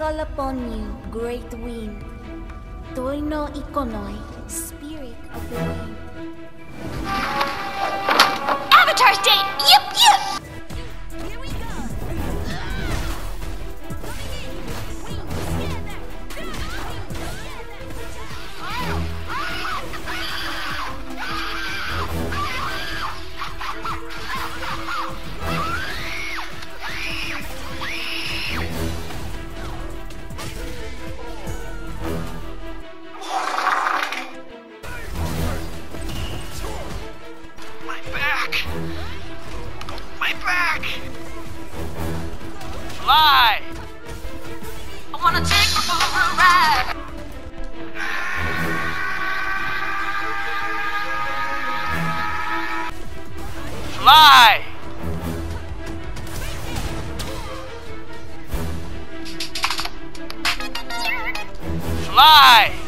upon you, great wind. Toi no ikonoi, spirit of the wind. Fly! I wanna take you for a ride. Fly! Fly!